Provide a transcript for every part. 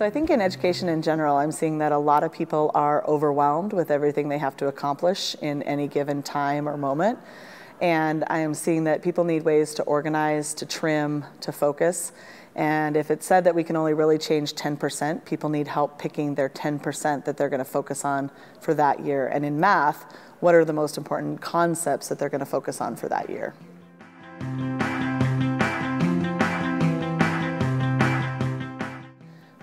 So I think in education in general, I'm seeing that a lot of people are overwhelmed with everything they have to accomplish in any given time or moment. And I am seeing that people need ways to organize, to trim, to focus. And if it's said that we can only really change 10%, people need help picking their 10% that they're going to focus on for that year. And in math, what are the most important concepts that they're going to focus on for that year?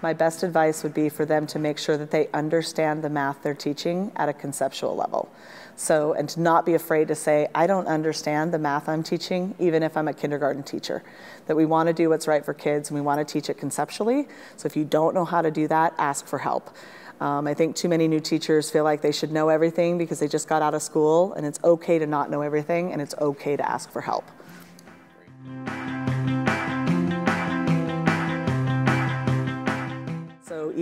My best advice would be for them to make sure that they understand the math they're teaching at a conceptual level. So, and to not be afraid to say, I don't understand the math I'm teaching, even if I'm a kindergarten teacher. That we want to do what's right for kids and we want to teach it conceptually. So, if you don't know how to do that, ask for help. Um, I think too many new teachers feel like they should know everything because they just got out of school, and it's okay to not know everything, and it's okay to ask for help.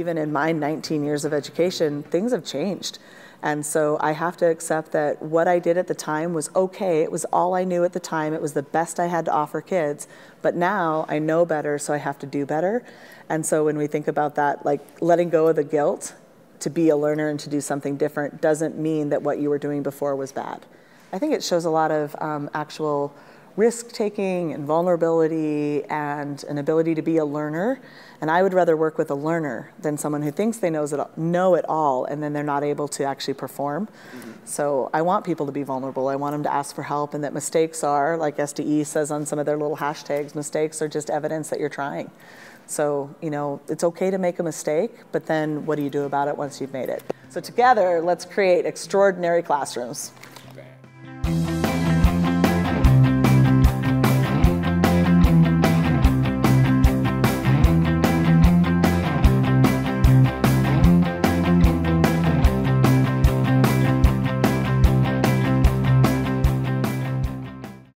Even in my 19 years of education, things have changed. And so I have to accept that what I did at the time was okay. It was all I knew at the time. It was the best I had to offer kids. But now I know better, so I have to do better. And so when we think about that, like letting go of the guilt to be a learner and to do something different doesn't mean that what you were doing before was bad. I think it shows a lot of um, actual risk taking and vulnerability and an ability to be a learner. And I would rather work with a learner than someone who thinks they knows it all, know it all and then they're not able to actually perform. Mm-hmm. So I want people to be vulnerable. I want them to ask for help and that mistakes are, like SDE says on some of their little hashtags, mistakes are just evidence that you're trying. So, you know, it's okay to make a mistake, but then what do you do about it once you've made it? So together, let's create extraordinary classrooms.